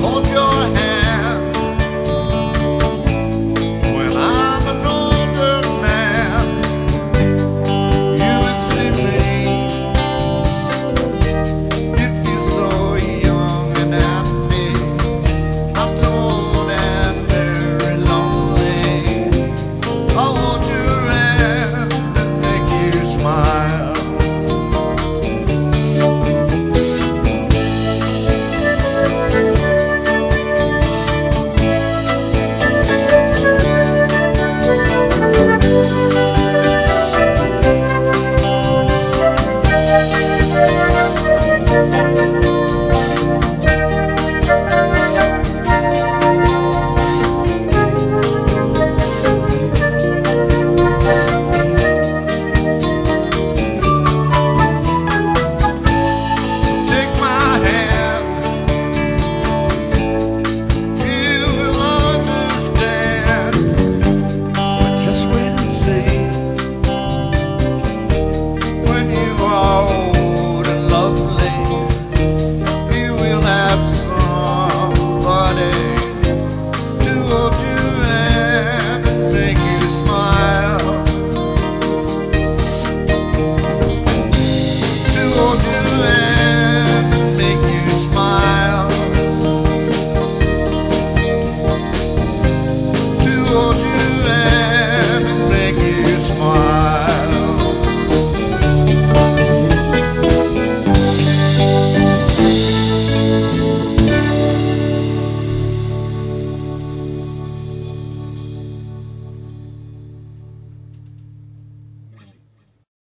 Hold your hand.